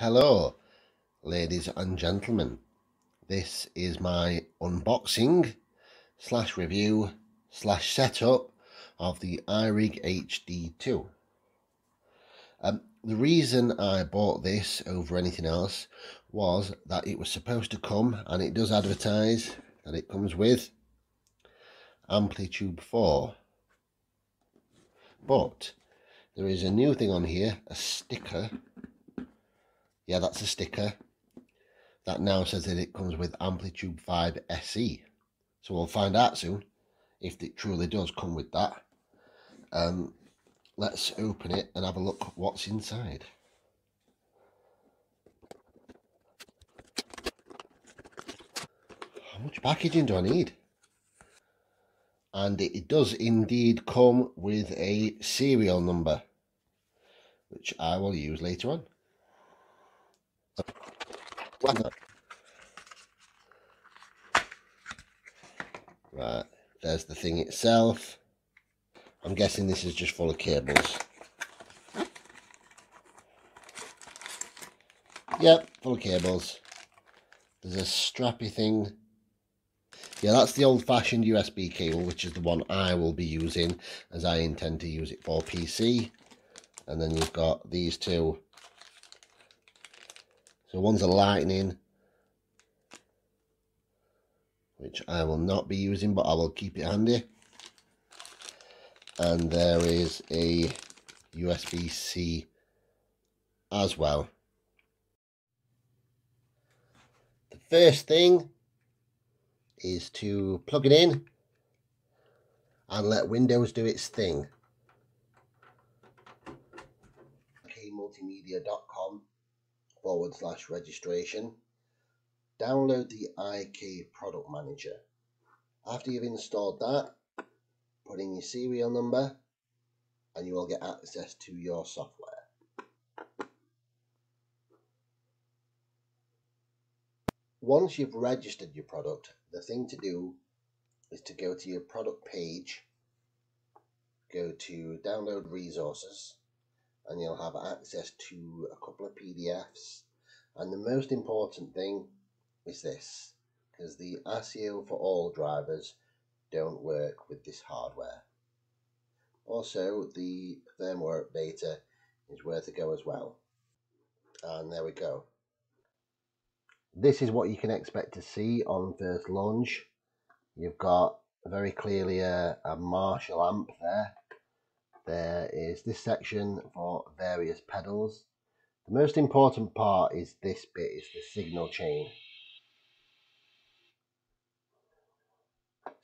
Hello, ladies and gentlemen. This is my unboxing slash review slash setup of the iRig HD2. Um, the reason I bought this over anything else was that it was supposed to come, and it does advertise that it comes with Amplitube 4. But there is a new thing on here, a sticker. Yeah, that's a sticker that now says that it comes with Amplitube 5 SE. So we'll find out soon if it truly does come with that. Um, let's open it and have a look what's inside. How much packaging do I need? And it does indeed come with a serial number, which I will use later on. Right, there's the thing itself. I'm guessing this is just full of cables. Yep, full of cables. There's a strappy thing. Yeah, that's the old-fashioned USB cable, which is the one I will be using, as I intend to use it for PC. And then you've got these two. So one's a lightning, which I will not be using, but I will keep it handy and there is a USB-C as well. The first thing is to plug it in and let Windows do its thing. ikmultimedia.com forward slash registration. Download the IK product manager. After you've installed that, put in your serial number and you will get access to your software. Once you've registered your product, the thing to do is to go to your product page, go to download resources, and you'll have access to a couple of PDFs. And the most important thing is this, because the ASIO for all drivers don't work with this hardware. Also, the firmware updater is worth a go as well. And there we go. This is what you can expect to see on first launch. You've got very clearly a, a Marshall amp there. There is this section for various pedals. The most important part is this bit, is the signal chain.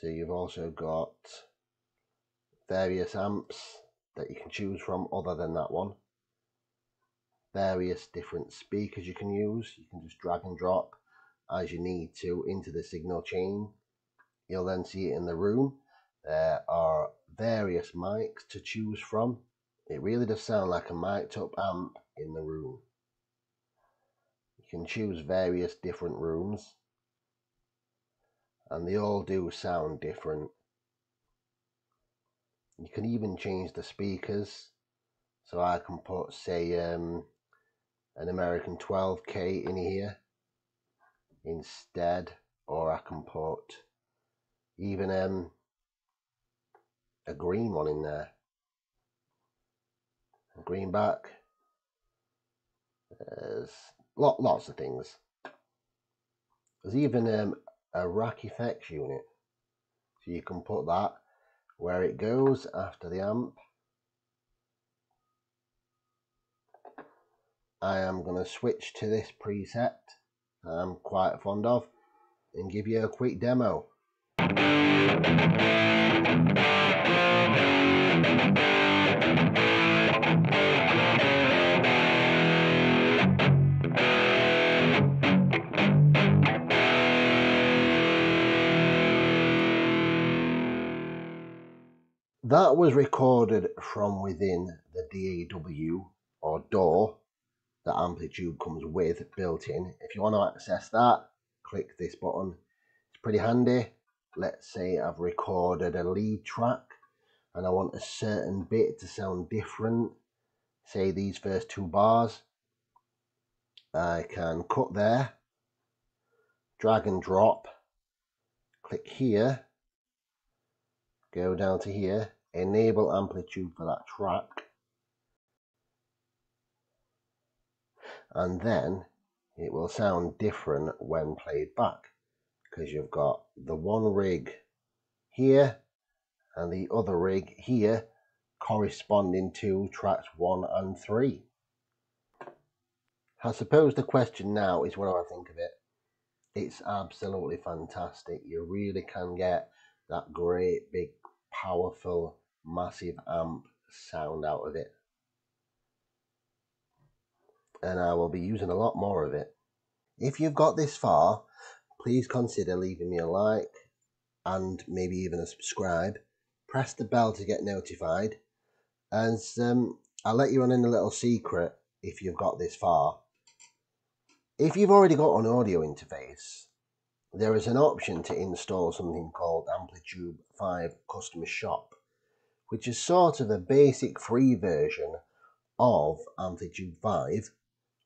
So you've also got various amps that you can choose from other than that one. Various different speakers you can use. You can just drag and drop as you need to into the signal chain. You'll then see it in the room. There are various mics to choose from. It really does sound like a mic'd up amp in the room. You can choose various different rooms and they all do sound different. You can even change the speakers. So I can put, say, um, an American 12K in here instead, or I can put even um, a green one in there. A greenback. There's lot, lots of things. There's even um, a rack effects unit. So you can put that where it goes after the amp. I am going to switch to this preset I'm quite fond of and give you a quick demo. That was recorded from within the DAW or DAW that Amplitube comes with built in. If you want to access that, click this button. It's pretty handy. Let's say I've recorded a lead track and I want a certain bit to sound different. Say these first two bars. I can cut there, drag and drop, click here, go down to here, enable Amplitube for that track, and then it will sound different when played back because you've got the one rig here and the other rig here corresponding to tracks one and three. I suppose the question now is what do I think of it? It's absolutely fantastic. You really can get that great big powerful massive amp sound out of it. And I will be using a lot more of it. If you've got this far, please consider leaving me a like and maybe even a subscribe. Press the bell to get notified. And um, I'll let you on in a little secret if you've got this far. If you've already got an audio interface, there is an option to install something called Amplitube 5 Customer Shop, which is sort of a basic free version of Amplitube 5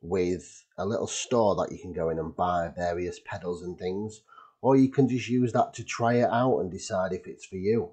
with a little store that you can go in and buy various pedals and things, or you can just use that to try it out and decide if it's for you.